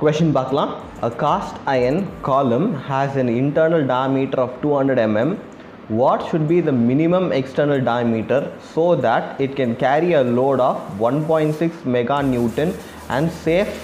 Question பார்க்கலாம் a cast iron column has an internal diameter of 200 mm what should be the minimum external diameter so that it can carry a load of 1.6 mega newton and safe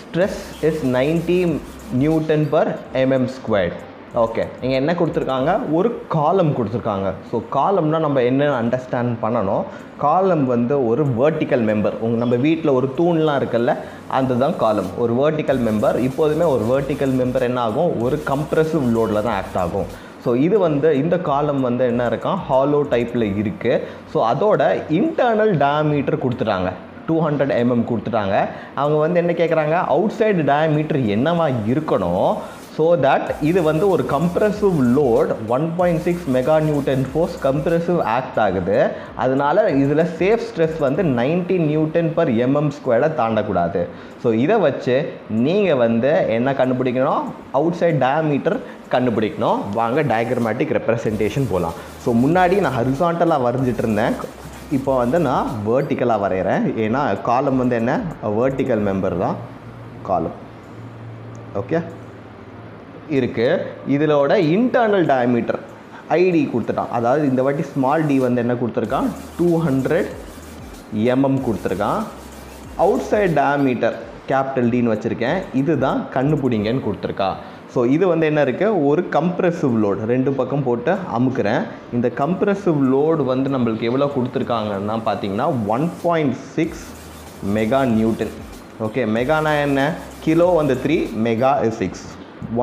stress is 90 newton per mm squared Okay இங்கே என்ன கொடுத்துருக்காங்க? ஒரு காலம் கொடுத்துருக்காங்க. So காலம்னா நம்ம என்ன understand பண்ணணும்? காலம் வந்து ஒரு வேர்ட்டிக்கல் மெம்பர் உங்கள் நம்ம வீட்டில் ஒரு தூண்லாம் இருக்குல்ல அதுதான் காலம் ஒரு வேர்ட்டிக்கல் மெம்பர் இப்போதுமே ஒரு வேர்ட்டிக்கல் மெம்பர் என்ன ஆகும்? ஒரு கம்ப்ரெசிவ் லோடில் தான் ஆக்ட் ஆகும். ஸோ இது வந்து இந்த காலம் வந்து என்ன இருக்கான் ஹாலோ டைப்பில் இருக்குது ஸோ அதோட இன்டர்னல் டயாமீட்டர் கொடுத்துட்டாங்க. டூ ஹண்ட்ரட் எம்எம் கொடுத்துட்டாங்க. அவங்க வந்து என்ன கேட்குறாங்க அவுட் சைடு டயாமீட்டர் என்னவா இருக்கணும்? ஸோ தட் இது வந்து ஒரு compressive load one point six mega newton force compressive act ஆகுது. அதனால இதில் சேஃப் ஸ்ட்ரெஸ் வந்து 90 நியூட்டன் பர் எம்எம் ஸ்கொயரை தாண்டக்கூடாது. ஸோ இதை வச்சு நீங்கள் வந்து என்ன கண்டுபிடிக்கணும்? அவுட் சைட் டயாமீட்டர் கண்டுபிடிக்கணும். வாங்க டயக்ரமேட்டிக் ரெப்ரசன்டேஷன் போகலாம் ஸோ முன்னாடி நான் ஹரிசாண்டலாக வரைஞ்சிட்டு இருந்தேன் இப்போ வந்து நான் வேர்ட்டிக்கலாக வரைகிறேன் ஏன்னா காலம் வந்து என்ன? வேர்ட்டிக்கல் மெம்பர் தான். காலம் ஓகே இருக்குது இதிலோட இன்டர்னல் டயமீட்டர் ஐடி கொடுத்துட்டான். அதாவது இந்த வாட்டி ஸ்மால் டி வந்து என்ன கொடுத்துருக்கான்? டூ ஹண்ட்ரட் எம்எம் கொடுத்துருக்கான். அவுட் சைட் டயாமீட்டர் கேபிட்டல் டின்னு வச்சுருக்கேன். இதுதான் கண்டுபிடிங்கன்னு கொடுத்துருக்கா. ஸோ இது வந்து என்ன இருக்குது ஒரு கம்ப்ரெசிவ் லோடு ரெண்டு பக்கம் போட்டு அமுக்குறேன். இந்த கம்ப்ரெசிவ் லோடு வந்து நம்மளுக்கு எவ்வளோ கொடுத்துருக்காங்கன்னா பார்த்தீங்கன்னா one point six mega newton okay மெகானா என்ன? கிலோ வந்து three mega six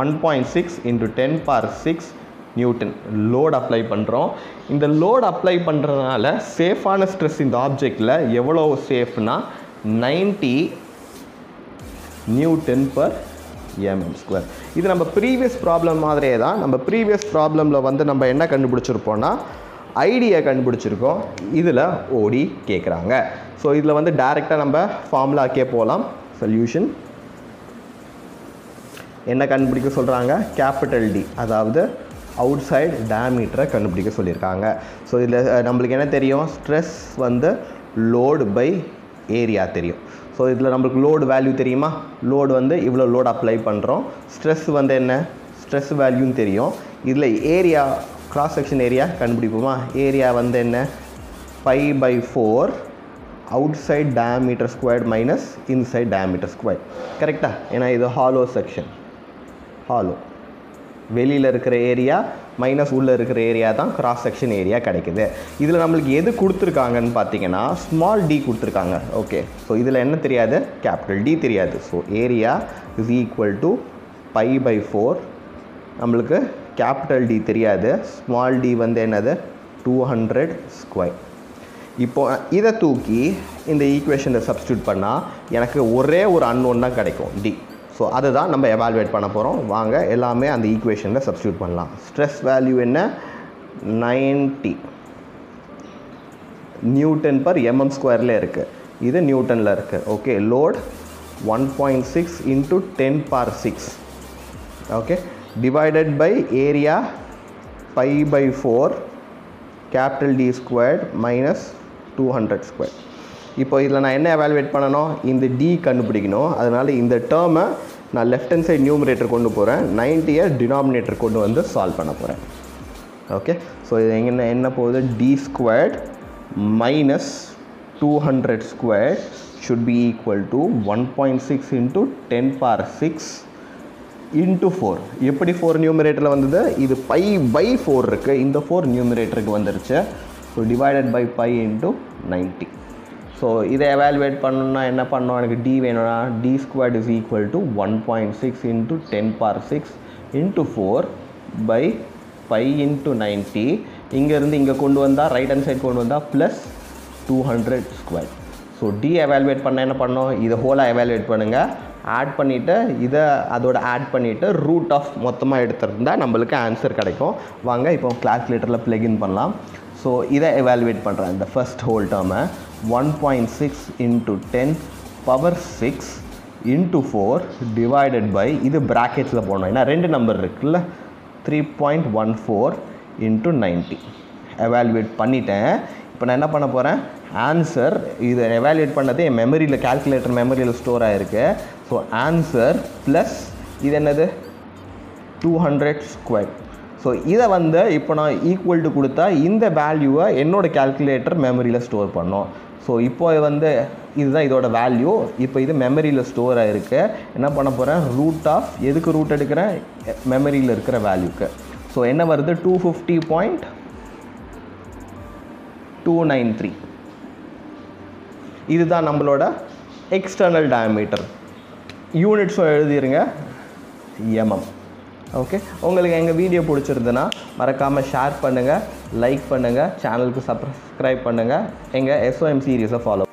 one point six into ten power six newton load apply பண்ணுறோம் இந்த லோட் அப்ளை பண்ணுறதுனால சேஃபான ஸ்ட்ரெஸ் இந்த ஆப்ஜெக்டில் எவ்வளோ சேஃப்னா 90 நியூட்டன் பர் எம்எம் ஸ்கொயர் இது நம்ம ப்ரீவியஸ் ப்ராப்ளம் மாதிரியே தான். நம்ம ப்ரீவியஸ் ப்ராப்ளமில் வந்து நம்ம என்ன கண்டுபிடிச்சிருப்போம்னா ஐடியை கண்டுபிடிச்சிருக்கோம். இதில் ஓடி கேட்குறாங்க ஸோ இதில் வந்து டேரெக்டாக நம்ம ஃபார்முலாக்கே போகலாம் சொல்யூஷன் என்ன கண்டுபிடிக்க சொல்கிறாங்க கேபிட்டல் டி அதாவது அவுட் சைடு டேமீட்டரை கண்டுபிடிக்க சொல்லியிருக்காங்க. ஸோ இதில் நம்மளுக்கு என்ன தெரியும்? ஸ்ட்ரெஸ் வந்து லோடு பை ஏரியா தெரியும். ஸோ இதில் நம்மளுக்கு லோடு வேல்யூ தெரியுமா? லோடு வந்து இவ்வளோ லோடு அப்ளை பண்ணுறோம் ஸ்ட்ரெஸ் வந்து என்ன? ஸ்ட்ரெஸ் வேல்யூன்னு தெரியும். இதில் ஏரியா கிராஸ் செக்ஷன் ஏரியா கண்டுபிடிப்போமா? ஏரியா வந்து என்ன? Pi by four outside diameter squared minus inside diameter square கரெக்டாக ஏன்னா இது ஹாலோ செக்ஷன் ஹாலோ. வெளியில் இருக்கிற ஏரியா மைனஸ் உள்ளே இருக்கிற ஏரியா தான் கிராஸ் செக்ஷன் ஏரியா கிடைக்குது. இதில் நம்மளுக்கு எது கொடுத்துருக்காங்கன்னு பார்த்தீங்கன்னா ஸ்மால் டி கொடுத்துருக்காங்க. ஓகே ஸோ இதில் என்ன தெரியாது? கேபிட்டல் டி தெரியாது. So area is equal to pi by four நம்மளுக்கு கேபிட்டல் டி தெரியாது. ஸ்மால் டி வந்து என்னது? டூ ஹண்ட்ரட் ஸ்கொயர் இப்போ இதை தூக்கி இந்த ஈக்குவேஷனை சப்ஸ்டியூட் பண்ணால் எனக்கு ஒரே ஒரு அன்னோன் தான் கிடைக்கும். டி ஸோ அதை தான் நம்ம எவால்வேட் பண்ண போகிறோம் வாங்க எல்லாமே அந்த ஈக்குவேஷனில் சப்ஸ்டியூட் பண்ணலாம். ஸ்ட்ரெஸ் வேல்யூ என்ன? நைன்ட்டி நியூட்டன் பர் எம்எம் ஸ்கொயரில் இருக்குது இது நியூட்டனில் இருக்குது okay load one point six into ten power six okay divided by area pi by four capital D squared minus two hundred square இப்போ இதில் நான் என்ன எவாலுவேட் பண்ணணும் இந்த டி கண்டுபிடிக்கணும். அதனால் இந்த டேர்மை நான் லெஃப்ட் ஹேண்ட் சைட் நியூமரேட்டர் கொண்டு போகிறேன் நைன்ட்டியை டினாமினேட்டர் கொண்டு வந்து சால்வ் பண்ண போகிறேன் ஓகே ஸோ இது எங்கே என்ன போகுது? D squared minus two hundred square should be equal to one point six into ten power six into four எப்படி ஃபோர் நியூமரேட்டரில் வந்தது? இது பை பை ஃபோர் இருக்குது இந்த ஃபோர் நியூமரேட்டருக்கு வந்துருச்சு. So divided by pi into ninety so இதை evaluate பண்ணணும்னா என்ன பண்ணோம்? எனக்கு டி வேணும்னா D squared is equal to one point six into ten power six into four by pi into ninety இங்கேருந்து இங்கே கொண்டு வந்தால் ரைட் ஹேண்ட் சைடு கொண்டு வந்தால் plus two hundred square so D evaluate பண்ண என்ன பண்ணோம்? இதை ஹோலாக எவாலுவேட் பண்ணுங்கள் ஆட் பண்ணிவிட்டு இதை அதோட ஆட் பண்ணிவிட்டு ரூட் ஆஃப் மொத்தமாக எடுத்துருந்தால் நம்மளுக்கு ஆன்சர் கிடைக்கும். வாங்க இப்போ கிளாக்குலேட்டரில் பிளகின் பண்ணலாம். ஸோ இதை எவாலுவேட் பண்ணுறேன் இந்த ஃபர்ஸ்ட் ஹோல் டேர்மை one point six into ten power six into four divided by இது ப்ராக்கெட்ஸில் போடணும். ஏன்னா ரெண்டு நம்பர் இருக்குல்ல. Three point one four into ninety evaluate பண்ணிட்டேன். இப்போ நான் என்ன பண்ண போகிறேன் ஆன்சர் இது எவாலுவேட் பண்ணது என் மெமரியில் கால்குலேட்டர் மெமரியில் ஸ்டோர் ஆகிருக்கு ஸோ ஆன்சர் ப்ளஸ் இது என்னது? டூ ஹண்ட்ரட் ஸ்கொயர் ஸோ இதை வந்து இப்போ நான் ஈக்குவல் டு கொடுத்தா இந்த வேல்யூவை என்னோடய கால்குலேட்டர் மெமரியில் ஸ்டோர் பண்ணோம். ஸோ இப்போ வந்து இதுதான் இதோட வேல்யூ இப்போ இது மெமரியில் ஸ்டோர் ஆகிருக்கு என்ன பண்ண போகிறேன் ரூட் ஆஃப் எதுக்கு ரூட் எடுக்கிறேன்? மெமரியில் இருக்கிற வேல்யூக்கு ஸோ என்ன வருது? Two fifty point two nine three இதுதான் நம்மளோட எக்ஸ்டர்னல் டயமீட்டர் யூனிட்ஸும் எழுதிருங்க. எம்எம் ஓகே உங்களுக்கு எங்கள் வீடியோ பிடிச்சிருந்துன்னா மறக்காமல் ஷேர் பண்ணுங்கள் லைக் பண்ணுங்கள் சேனலுக்கு சப்ஸ்கிரைப் பண்ணுங்கள் எங்கள் எஸ்ஓஎம் சீரீஸை ஃபாலோ